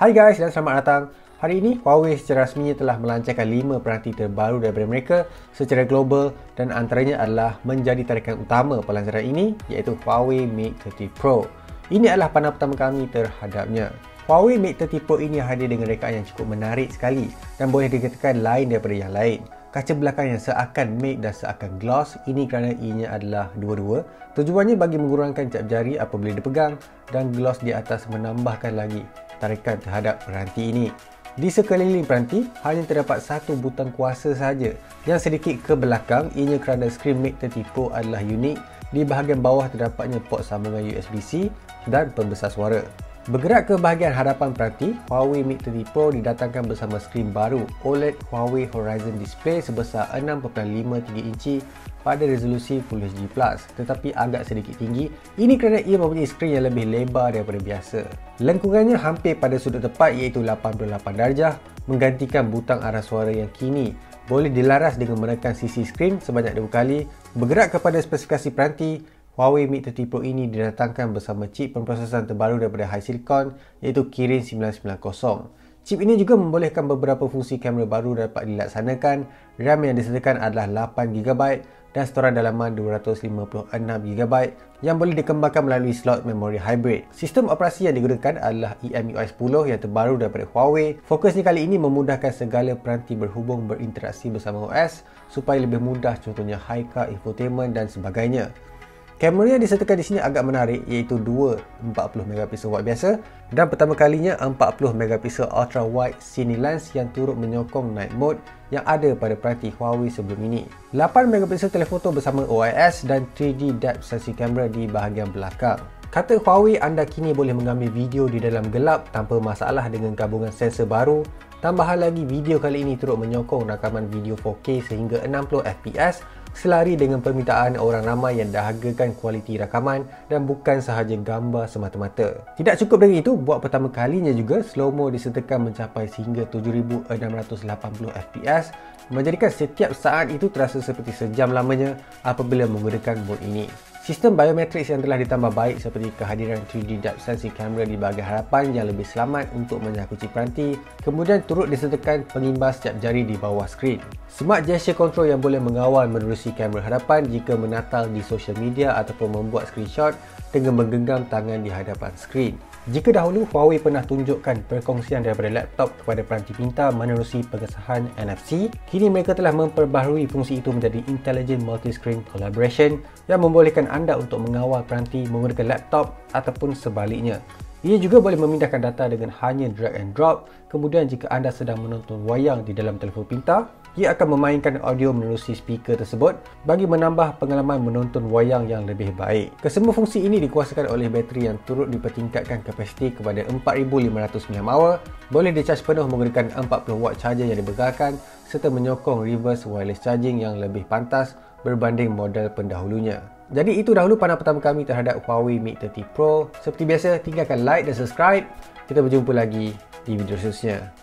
Hai guys dan selamat datang. Hari ini Huawei secara rasminya telah melancarkan 5 peranti terbaru daripada mereka secara global dan antaranya adalah menjadi tarikan utama pelancaran ini iaitu Huawei Mate 30 Pro. Ini adalah pandangan pertama kami terhadapnya. Huawei Mate 30 Pro ini hadir dengan rekaan yang cukup menarik sekali dan boleh dikatakan lain daripada yang lain. Kaca belakang yang seakan matte dan seakan gloss ini kerana ianya adalah dua-dua. Tujuannya bagi mengurangkan cap jari apabila dipegang dan gloss di atas menambahkan lagi tarikan terhadap peranti ini. Di sekeliling peranti, hanya terdapat satu butang kuasa sahaja. Yang sedikit ke belakang, ianya kerana skrin 30 Pro adalah unik. Di bahagian bawah terdapatnya port sambungan USB-C dan pembesar suara. Bergerak ke bahagian hadapan peranti, Huawei Mate 30 Pro didatangkan bersama skrin baru OLED Huawei Horizon Display sebesar 6.53 inci pada resolusi Full HD+, tetapi agak sedikit tinggi. Ini kerana ia mempunyai skrin yang lebih lebar daripada biasa. Lengkungannya hampir pada sudut tepat iaitu 88 darjah, menggantikan butang arah suara yang kini boleh dilaras dengan menekan sisi skrin sebanyak dua kali. Bergerak kepada spesifikasi peranti, Huawei Mate 30 Pro ini didatangkan bersama chip pemprosesan terbaru daripada HiSilicon iaitu Kirin 990. Chip ini juga membolehkan beberapa fungsi kamera baru dapat dilaksanakan. RAM yang disediakan adalah 8GB dan storan dalaman 256GB yang boleh dikembangkan melalui slot memori hybrid. Sistem operasi yang digunakan adalah EMUI 10 yang terbaru daripada Huawei. Fokusnya kali ini memudahkan segala peranti berhubung berinteraksi bersama OS supaya lebih mudah contohnya high-car infotainment dan sebagainya. Kamera yang disertakan di sini agak menarik iaitu dua 40 megapixel wide biasa dan pertama kalinya 40 megapixel ultra wide cine lens yang turut menyokong night mode yang ada pada peranti Huawei sebelum ini. 8 megapixel telefoto bersama OIS dan 3D depth sensing camera di bahagian belakang. Kata Huawei anda kini boleh mengambil video di dalam gelap tanpa masalah dengan gabungan sensor baru. Tambahan lagi video kali ini turut menyokong rakaman video 4K sehingga 60 fps selari dengan permintaan orang ramai yang dahagakan kualiti rakaman dan bukan sahaja gambar semata-mata. Tidak cukup dari itu, buat pertama kalinya juga slow-mo disertakan mencapai sehingga 7680 fps menjadikan setiap saat itu terasa seperti sejam lamanya apabila menggunakan mode ini. Sistem biometrik yang telah ditambah baik seperti kehadiran 3D depth sensing camera di bahagian hadapan yang lebih selamat untuk menyakuti peranti, kemudian turut disertakan pengimbas cap jari di bawah skrin. Smart gesture control yang boleh mengawal menerusi kamera hadapan jika menatal di social media ataupun membuat screenshot dengan menggenggam tangan di hadapan skrin. Jika dahulu Huawei pernah tunjukkan perkongsian daripada laptop kepada peranti pintar menerusi pengesahan NFC, kini mereka telah memperbaharui fungsi itu menjadi Intelligent Multi-Screen Collaboration yang membolehkan anda untuk mengawal peranti menggunakan laptop ataupun sebaliknya. Ia juga boleh memindahkan data dengan hanya drag and drop. Kemudian jika anda sedang menonton wayang di dalam telefon pintar, ia akan memainkan audio menerusi speaker tersebut bagi menambah pengalaman menonton wayang yang lebih baik. Kesemua fungsi ini dikuasakan oleh bateri yang turut dipertingkatkan kapasiti kepada 4500 mAh, boleh dicas penuh menggunakan 40 watt charger yang dibekalkan serta menyokong reverse wireless charging yang lebih pantas berbanding model pendahulunya. Jadi itu dahulu pandangan pertama kami terhadap Huawei Mate 30 Pro. Seperti biasa, tinggalkan like dan subscribe. Kita berjumpa lagi di video seterusnya.